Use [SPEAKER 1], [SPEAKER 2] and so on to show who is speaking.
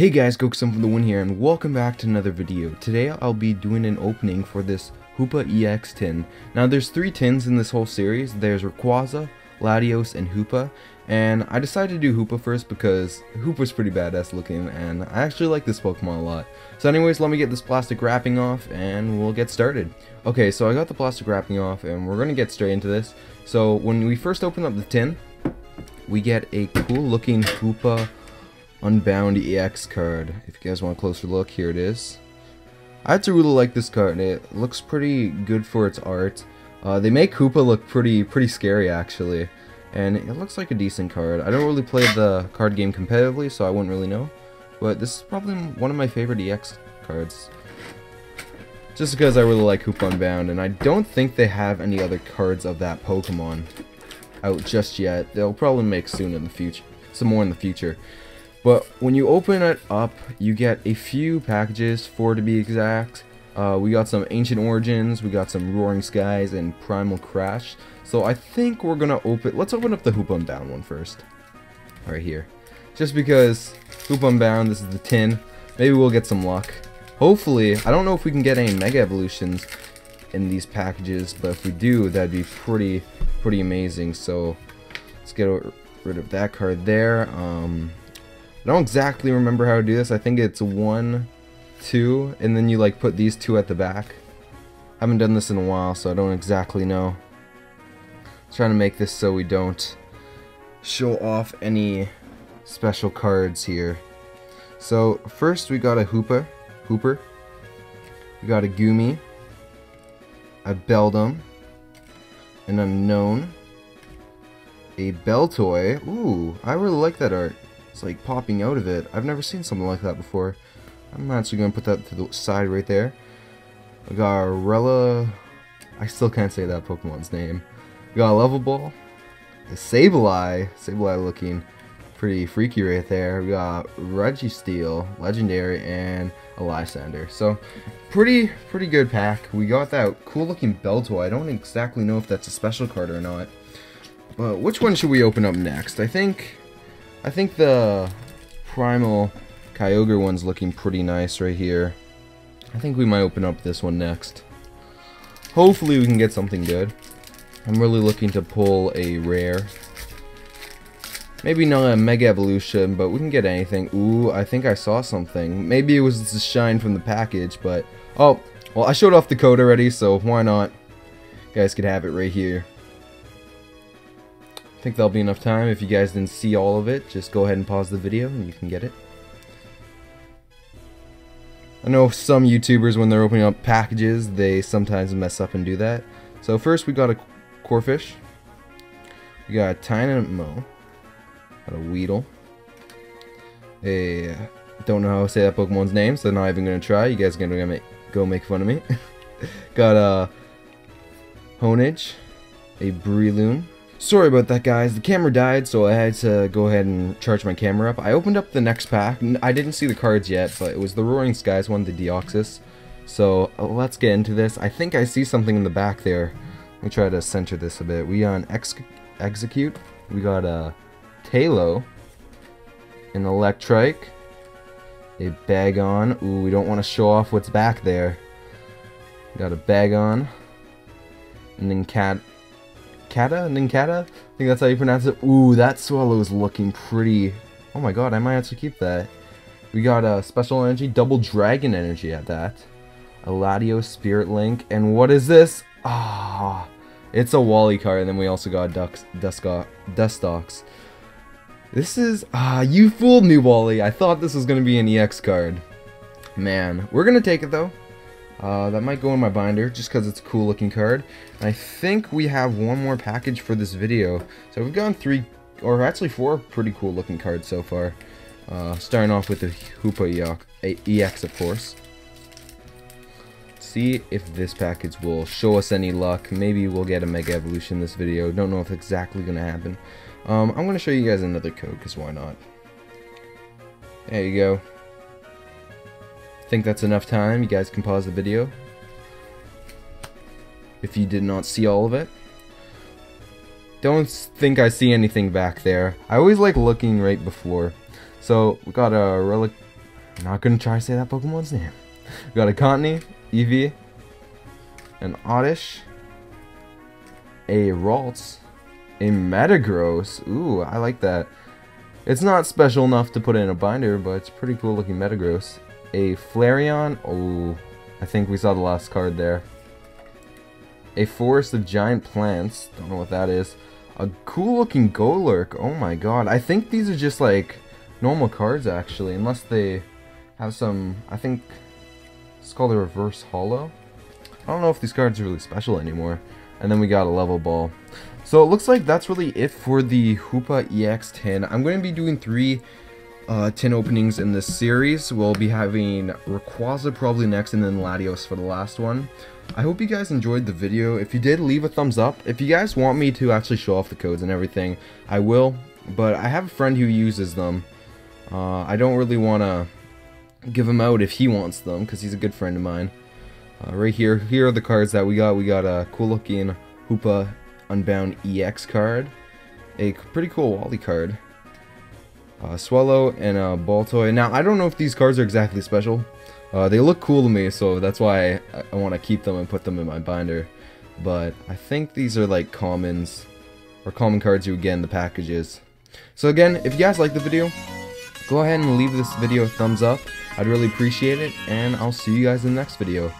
[SPEAKER 1] Hey guys, GokuSon from the Win here, and welcome back to another video. Today I'll be doing an opening for this Hoopa EX tin. Now there's three tins in this whole series. There's Rayquaza, Latios, and Hoopa. And I decided to do Hoopa first because Hoopa's pretty badass looking, and I actually like this Pokemon a lot. So anyways, let me get this plastic wrapping off, and we'll get started. Okay, so I got the plastic wrapping off, and we're gonna get straight into this. So when we first open up the tin, we get a cool looking Hoopa Unbound EX card. If you guys want a closer look, here it is. I actually really like this card. And it looks pretty good for its art. Uh, they make Hoopa look pretty pretty scary actually, and it looks like a decent card. I don't really play the card game competitively, so I wouldn't really know. But this is probably one of my favorite EX cards. Just because I really like Hoopa Unbound, and I don't think they have any other cards of that Pokemon out just yet. They'll probably make soon in the future, some more in the future. But when you open it up, you get a few packages, four to be exact. Uh, we got some Ancient Origins, we got some Roaring Skies, and Primal Clash. So I think we're gonna open, let's open up the Hoopa Unbound one first. Right here. Just because Hoopa Unbound, this is the tin, maybe we'll get some luck. Hopefully, I don't know if we can get any Mega Evolutions in these packages, but if we do, that'd be pretty, pretty amazing. So let's get rid of that card there. Um, I don't exactly remember how to do this. I think it's one, two, and then you like put these two at the back. I haven't done this in a while, so I don't exactly know. I'm trying to make this so we don't show off any special cards here. So first we got a Hoopa, Hooper. We got a Goomy, a Beldum, an Unown, a Baltoy. Ooh, I really like that art. It's like popping out of it. I've never seen something like that before. I'm actually going to put that to the side right there. We got Rella... I still can't say that Pokemon's name. We got a Level Ball. A Sableye. Sableye looking pretty freaky right there. We got Registeel, Legendary, and a Lysander. So, pretty, pretty good pack. We got that cool looking Baltoy. I don't exactly know if that's a special card or not. But which one should we open up next? I think I think the Primal Kyogre one's looking pretty nice right here. I think we might open up this one next. Hopefully we can get something good. I'm really looking to pull a rare. Maybe not a Mega Evolution, but we can get anything. Ooh, I think I saw something. Maybe it was the shine from the package, but... Oh, well, I showed off the code already, so why not? You guys could have it right here. I think that'll be enough time. If you guys didn't see all of it, just go ahead and pause the video and you can get it. I know some YouTubers, when they're opening up packages, they sometimes mess up and do that. So first we got a Corphish. We got a Tynamo. Got a Weedle. A... Don't know how to say that Pokemon's name, so not even going to try. You guys are going to go make fun of me. got a Honedge. A Breloom. Sorry about that guys, the camera died so I had to go ahead and charge my camera up. I opened up the next pack, I didn't see the cards yet, but it was the Roaring Skies one, the Deoxys. So uh, let's get into this. I think I see something in the back there. Let me try to center this a bit. We an Ex Exeggcute, we got a Taillow, an Electrike, a Bagon. Ooh, we don't want to show off what's back there. Got a Bagon, and then Cat Kata? Ninkata? I think that's how you pronounce it. Ooh, that Swellow is looking pretty... Oh my god, I might actually keep that. We got a uh, special energy, double dragon energy at that. A Latios Spirit Link, and what is this? Ah, it's a Wally card, and then we also got Dux, Dustox. This is, ah, you fooled me, Wally. I thought this was going to be an EX card. Man, we're going to take it, though. Uh, that might go in my binder just because it's a cool looking card. And I think we have one more package for this video. So we've gone three, or actually four pretty cool looking cards so far. Uh, starting off with the Hoopa EX, of course. See if this package will show us any luck. Maybe we'll get a Mega Evolution this video. Don't know if exactly going to happen. Um, I'm going to show you guys another code, because why not? There you go think that's enough time. You guys can pause the video. If you did not see all of it. Don't think I see anything back there. I always like looking right before. So, we got a relic, not gonna try to say that Pokemon's name. We got a Cottonee, Eevee, an Oddish, a Ralts, a Metagross. Ooh, I like that. It's not special enough to put in a binder, but it's pretty cool looking Metagross. A Flareon. Oh, I think we saw the last card there. A Forest of Giant Plants. Don't know what that is. A cool looking Golurk. Oh my god. I think these are just like normal cards actually, unless they have some, I think it's called a reverse Holo. I don't know if these cards are really special anymore. And then we got a level ball. So it looks like that's really it for the Hoopa EX tin. I'm going to be doing three uh, tin openings in this series. We'll be having Rayquaza probably next and then Latios for the last one. I hope you guys enjoyed the video. If you did, leave a thumbs up. If you guys want me to actually show off the codes and everything, I will. But I have a friend who uses them. Uh, I don't really want to give him out if he wants them, because he's a good friend of mine. Uh, right here, here are the cards that we got. We got a cool looking Hoopa Unbound EX card, a pretty cool Wally card, a Swellow, and a Baltoy. Now, I don't know if these cards are exactly special. Uh, they look cool to me, so that's why I, I want to keep them and put them in my binder. But I think these are like commons, or common cards you would get in the packages. So again, if you guys like the video, go ahead and leave this video a thumbs up. I'd really appreciate it, and I'll see you guys in the next video.